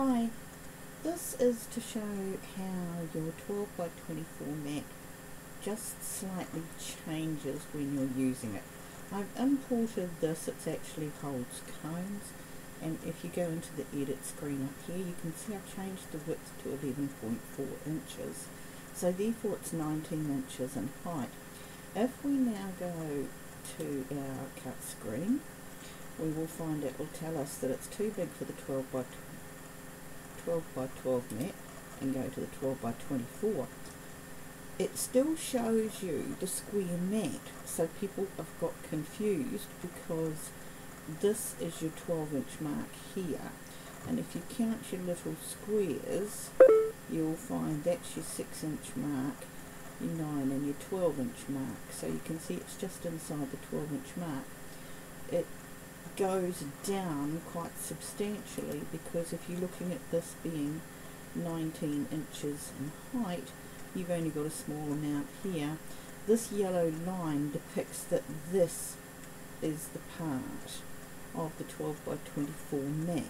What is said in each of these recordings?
Hi, this is to show how your 12 by 24 mat just slightly changes when you're using it. I've imported this, it actually holds cones and if you go into the edit screen up here you can see I've changed the width to 11.4 inches so therefore it's 19 inches in height. If we now go to our cut screen we will find it will tell us that it's too big for the 12 by 12 by 12 mat and go to the 12 by 24 it still shows you the square mat so people have got confused because this is your 12 inch mark here. And if you count your little squares you'll find that's your 6 inch mark your 9 and your 12 inch mark. So you can see it's just inside the 12 inch mark. It goes down quite substantially because if you're looking at this being 19 inches in height you've only got a small amount here. This yellow line depicts that this is the part of the 12 by 24 mat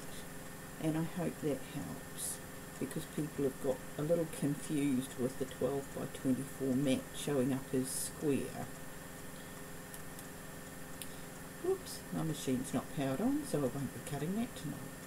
and I hope that helps because people have got a little confused with the 12 by 24 mat showing up as square. My machine's not powered on so I won't be cutting that tonight.